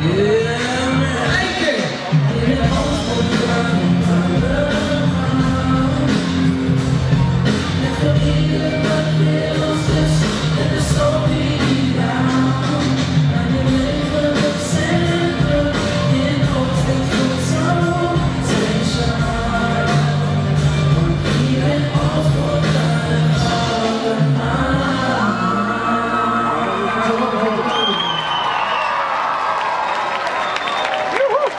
Yeah.